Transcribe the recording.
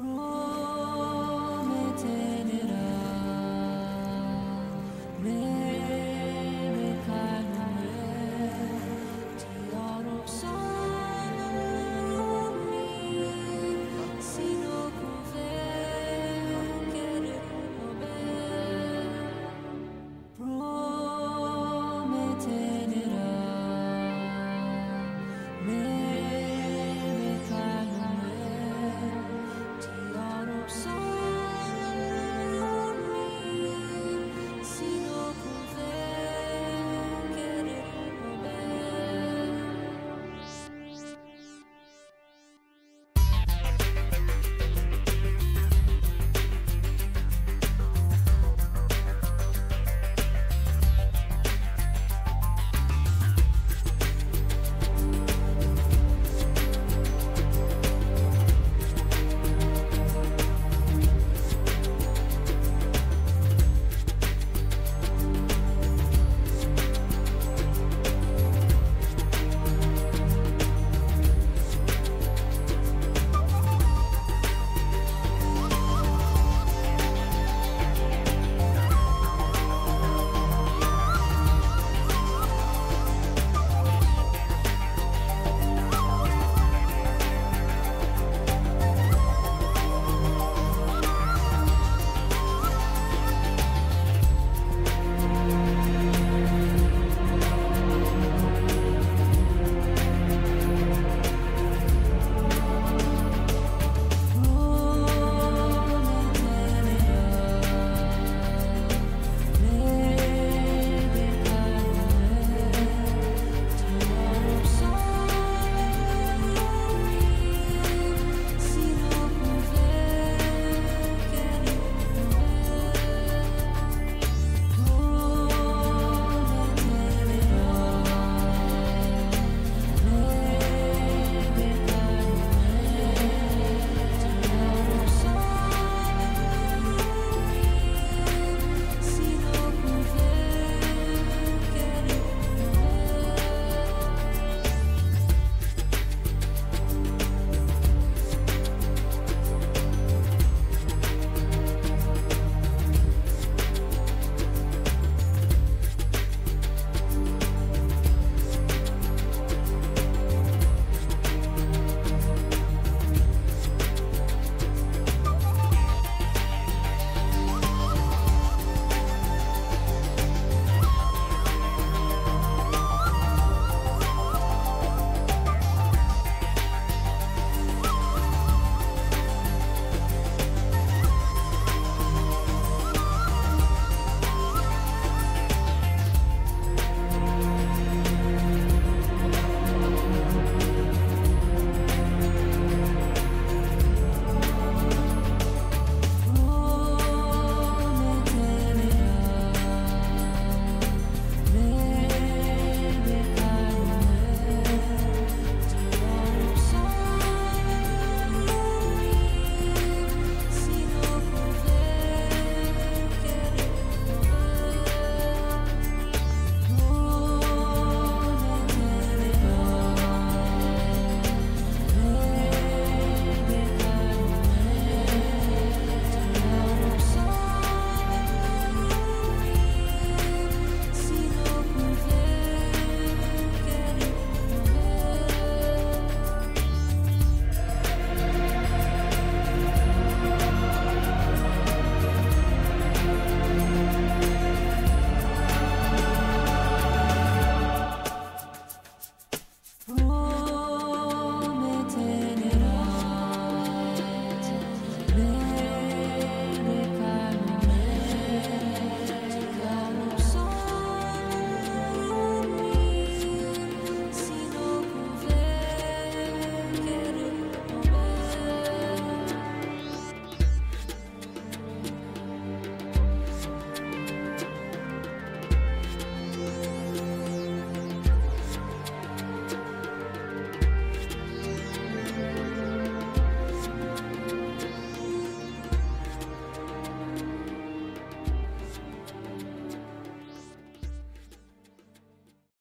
Oh.